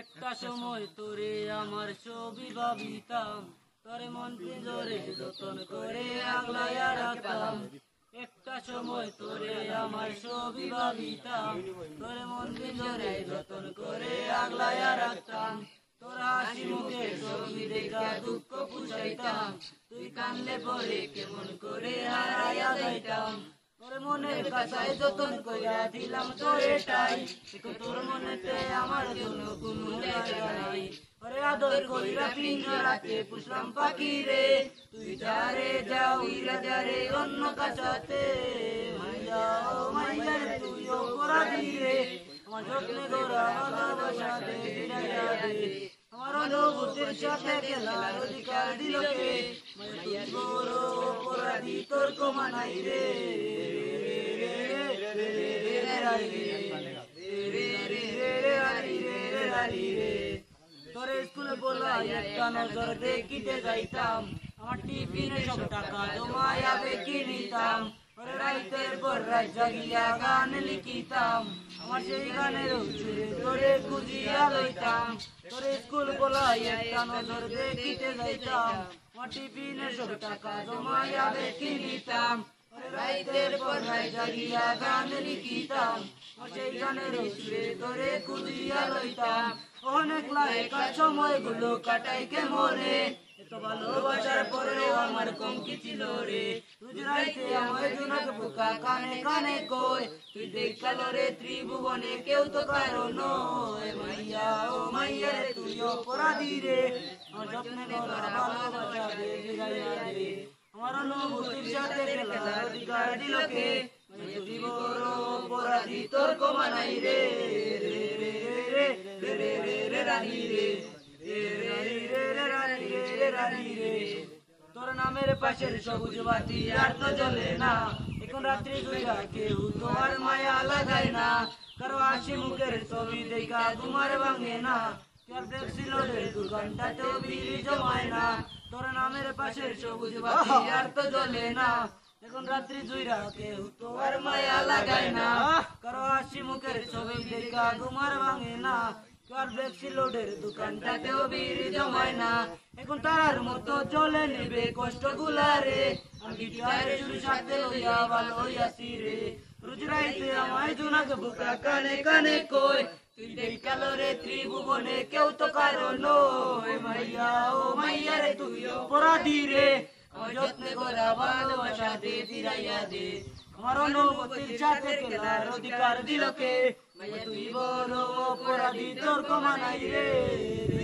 একটা সময় তোরে আমার ছবি ভাবিতাম তোরে মন পিঞ্জরে যতন করে আগলাইয়া রাখতাম। সময় তোরে আমার ছবি ভাবিতাম তোরে মন যতন করে আগলায়া রাখতাম। তোরা হাসি মুখে ছবি দেখা দুঃখ পুষাইতাম। তুই কানলে পরে কেমন করে হারাইয়া যাইতাম। তোর মনের কাছায় যতন কইরা দিলাম তোরে টাই তোর মনেতে আমার জন্য কোনো জায়গা নাই। ওরে আদর কইরা পিঞ্জরাতে পুষলাম পাখি রে। তুই যারে যাও ইরা যারে অন্য কাছাতে। মাইয়া ও তুই অপরাধী রে। আমার যত্নে গোরা ভালোবাসা দে। ফিরাইয়া আমার অনুভূতির সাথে খেলার অধিকার দিল কে? মাইয়া বড় অপরাধী। তোর মানাই রে। তোর স্কুলে বলা একটা নজর দেখিতে যাইতাম। আমার টিফিনে সব টাকা জমায়াবে কিনিতাম রাইতের পর রাত জাগিয়া গান লিখিতাম। আমার সেই স্কুল বলা একটা নজর দেখিতে নিতাম। রাইতের পর রাত জাগিয়া গান লিখিতাম। সেই গানের সুরে তোরে খুঁজিয়া লইতাম। অনেক লাইকার সময়গুলো কাটাই কে এত ভালোবাসার পরেও আমার কমকি ছিল রে। তুজরাইতে আমার জোনাক পোকা কানে কানে কয়। তুই দেখাল রে ত্রিভুবনে, কেউ তো কারও নয়। মাইয়া ও মাইয়া তুই অপরাধী রে। আমার স্বপ্নে করা ভালোবাসা রে রে আমার অনুভূতির সাথে খেলা অধিকার দিল কে? তুই বড় অপরাধী তোর কমানাই রে রে রে রে রে রে রে, রানী রে। তোর নামের পাশের সবুজ বাতি আর তো জ্বলে না। এখন রাত্রি দুইরা কেউ তো আর মায়া লাগায় না। কারও হাসি মুখের ছবি দেখা তোমার ভাঙে না। তোর নামের পাশের সবুজ বাতি আর তো জ্বলে না। এখন রাত্রি জুইরা কেউ তো আর মায়া লাগায় না। কারও হাসি মুখের ছবি দেখা তোমার ভাঙে না। কার এখন তার মতো চলে নেবে কষ্ট গুলারে আমি হইয়াছি রে রোজ আমায় জোনাকে বুকা কানে কানে কই তুই রে ত্রিভুবনে কেউ তো কারও নয়। মাইয়া, ও মাইয়া রে, তুই অপরাধী রে। Ojotlego Ravano Ashade Dirayade Marono Botirchate Kelaro di Cardiloke Mayatui Boro Pora di Torco Manaire